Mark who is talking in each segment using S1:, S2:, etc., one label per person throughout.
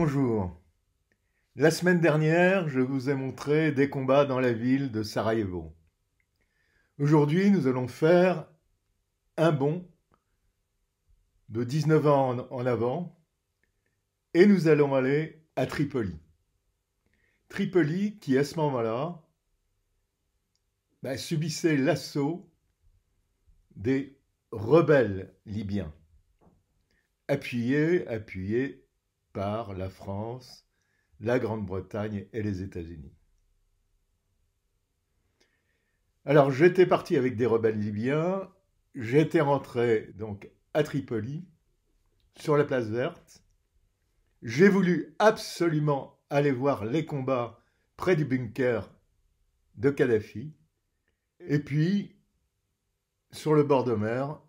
S1: bonjour. La semaine dernière, je vous ai montré des combats dans la ville de Sarajevo. Aujourd'hui, nous allons faire un bond de 19 ans en avant et nous allons aller à Tripoli. Tripoli qui, à ce moment-là, bah, subissait l'assaut des rebelles libyens, appuyés, appuyés la France, la Grande-Bretagne et les États-Unis. Alors j'étais parti avec des rebelles libyens, j'étais rentré donc à Tripoli, sur la place verte. J'ai voulu absolument aller voir les combats près du bunker de Kadhafi. Et puis, sur le bord de mer,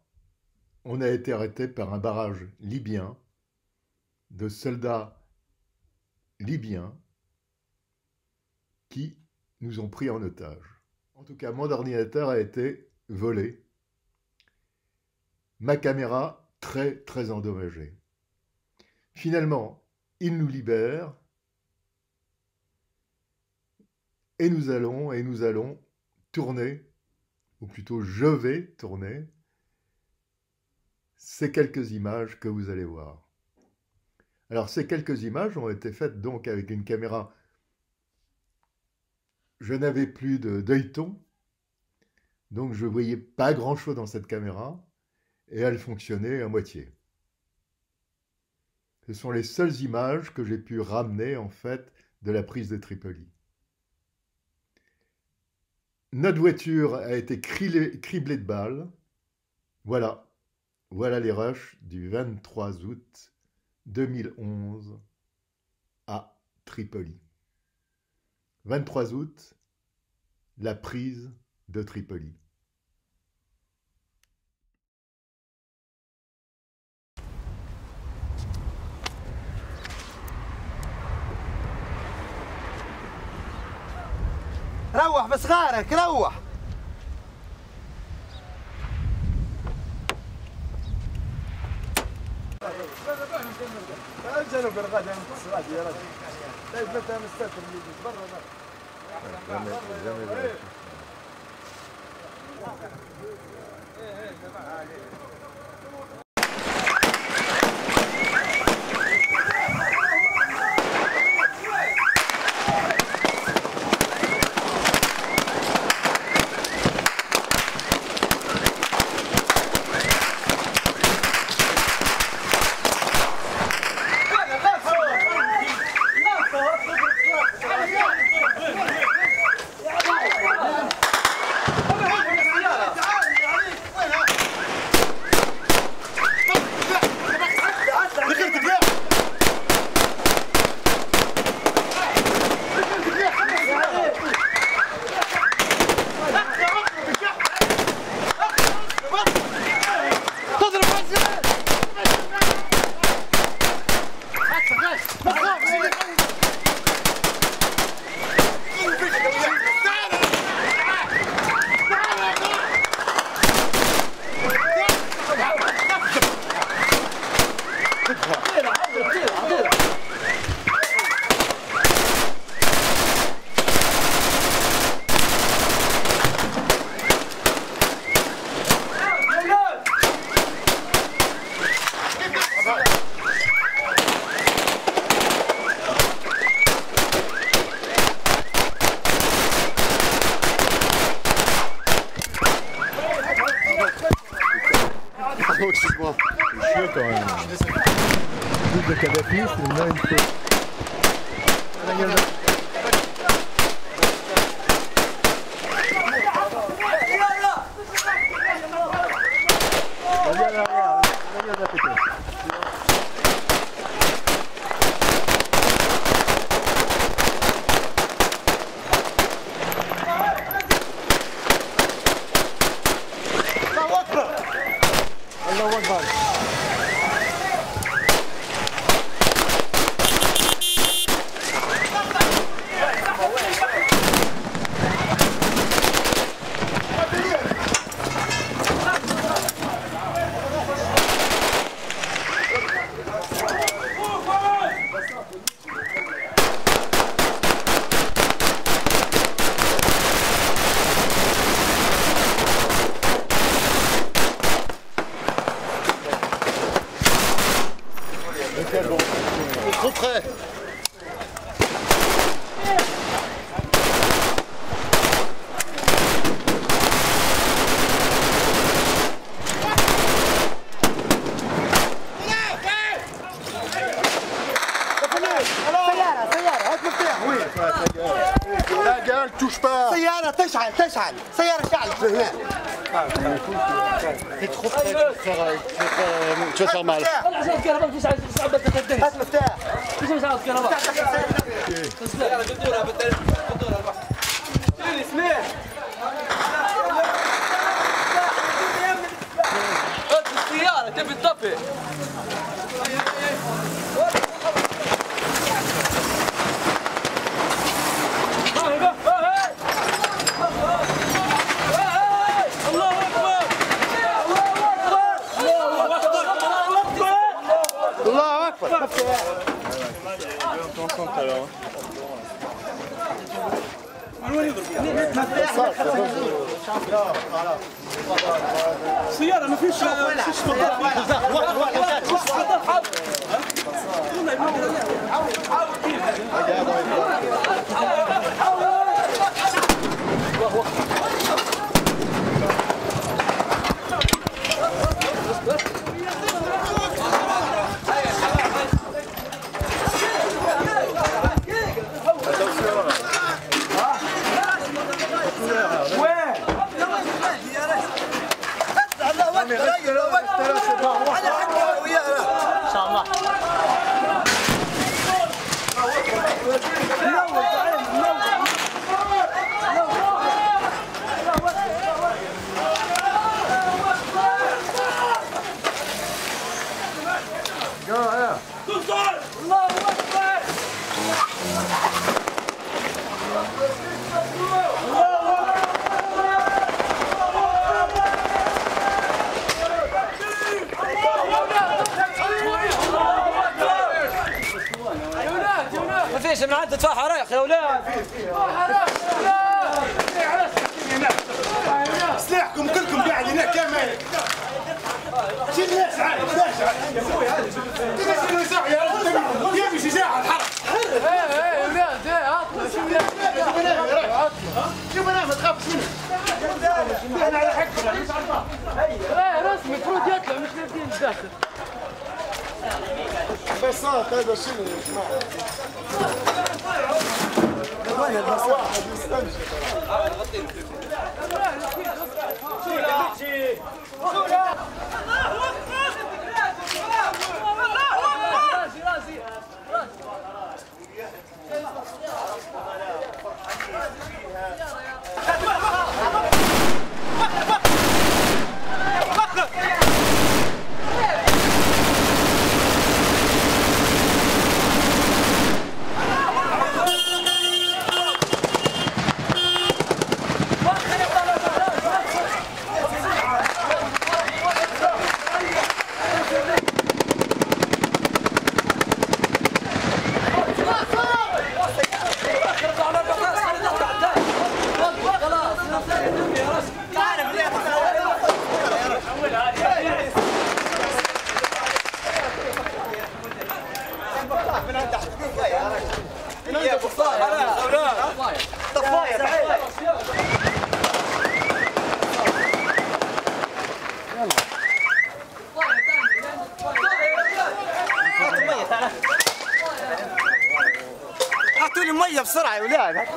S1: on a été arrêté par un barrage libyen de soldats libyens qui nous ont pris en otage. En tout cas, mon ordinateur a été volé. Ma caméra très très endommagée. Finalement, ils nous libèrent et nous allons et nous allons tourner, ou plutôt je vais tourner, ces quelques images que vous allez voir. Alors ces quelques images ont été faites donc avec une caméra. Je n'avais plus d'œilleton, donc je ne voyais pas grand-chose dans cette caméra, et elle fonctionnait à moitié. Ce sont les seules images que j'ai pu ramener en fait de la prise de Tripoli. Notre voiture a été criblée de balles. Voilà, voilà les rushs du 23 août 2011 à Tripoli. 23 août, la prise de Tripoli.
S2: روح بصغارك روح جنوب الغد الصغاد يا رجل لا يثبت مستتر اللي برا
S1: excuse-moi. Quel
S2: bon. Trop
S3: près. تشعل تشعل سيارة شعلت هنا
S2: Tu vas faire mal.
S4: عشان الكهرباء مفيش عايز صعب 这
S3: 是我
S4: 老公 فيش من عند تفاحة رايح يا ولاد
S3: سلاحكم كلكم قاعد هناك كامل شيل ناس عاد ناس عاد شنو شجاع يا رجل يبي شجاع الحرب شوف أنا ما تخافش منه أنا على حقنا
S4: رسمي المفروض يطلع مش نازلين الداخل
S3: بساط هذا شنو يا جماعه وين البساط يستنجد اعطوا لي مية بسرعة يا ولاد.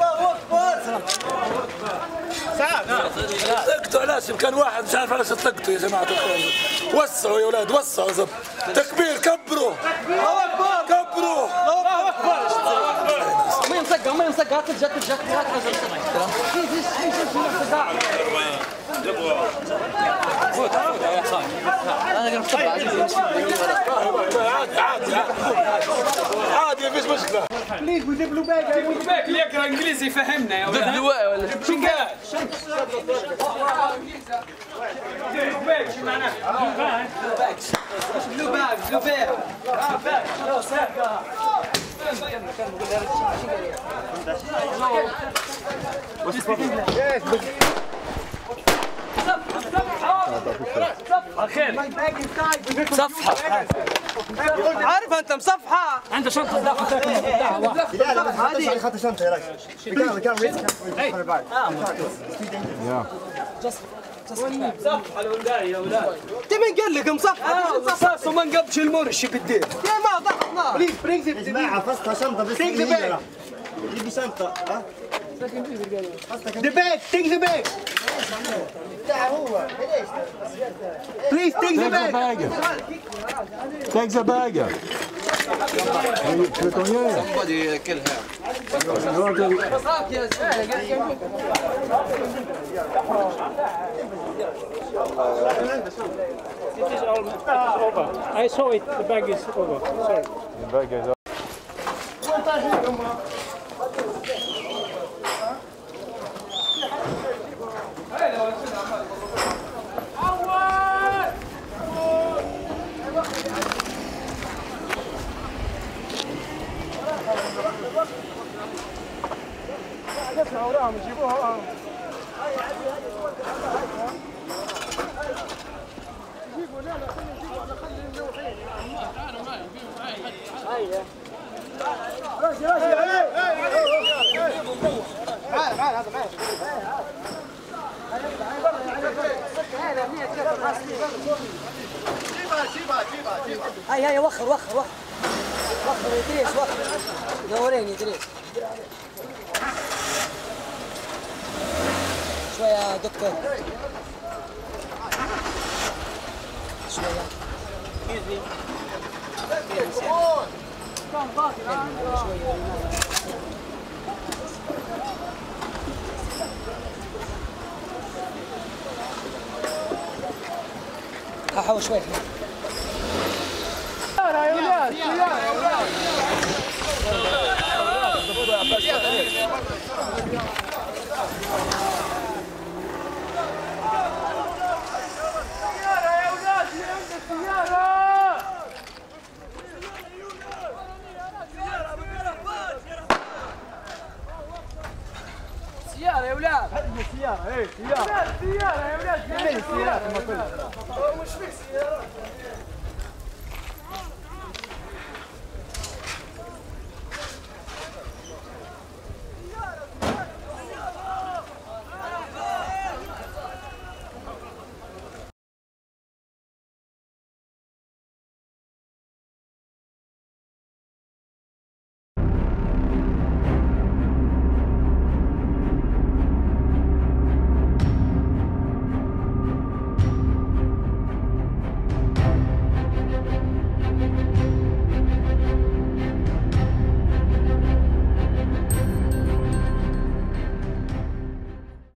S5: طقتوا علاش كان واحد مش عارف علاش طقتوا يا جماعة الخير. وسعوا يا أولاد وسعوا زب. تكبير كبروا. كبروا.
S4: هات الجت الجت هات في في في في مسقى أنا قلت طبعا
S5: عادي عادي عادي مفيش مشكله
S6: باك اللي يقرا انجليزي يفهمنا يا ولد
S4: اللواء ولا
S6: شو قال؟ باك شو معناه؟ بلو باك بلو باك
S3: صفحة. عارف انت مصفحة.
S7: عنده شنطة داخل
S8: لا لا على خط شنطه يا راجل مكان مكان ريس كان بعد
S3: انت من قال لك مصفحة؟
S7: رصاص وما نقبش المرش بالدير
S3: يا ما ضغطنا
S8: بليز برينج يا جماعة فصلها شنطة بس
S3: bag.
S8: جيبي شنطة
S3: The bag, take the bag. Please take the
S9: bag. Take the bag. Plutonnière. It is all, over.
S7: I saw it. The bag is over. Sorry. The bag is over.
S10: هاي هاي وخر وخر وخر. وخر يدريس وخر. دورين يدريس. شوية دكتور. شوية. حاول شوي
S7: سيارة يا ولاد سيارة ايه سيارة سيارة يا ولاد سيارة Oh, mas fixe,